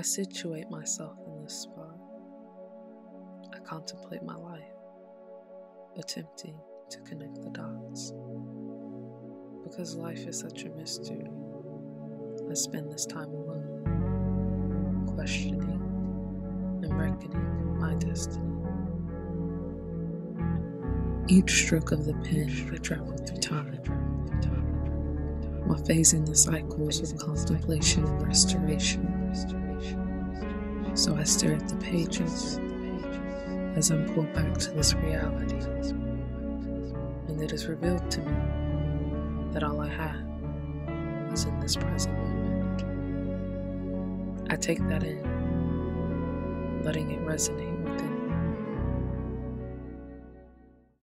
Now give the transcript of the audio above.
I situate myself in this spot. I contemplate my life, attempting to connect the dots. Because life is such a mystery, I spend this time alone, questioning and reckoning my destiny. Each stroke of the pen I travel through time, while phasing the cycles of contemplation and restoration. So I stare at the pages as I'm pulled back to this reality, and it is revealed to me that all I have is in this present moment. I take that in, letting it resonate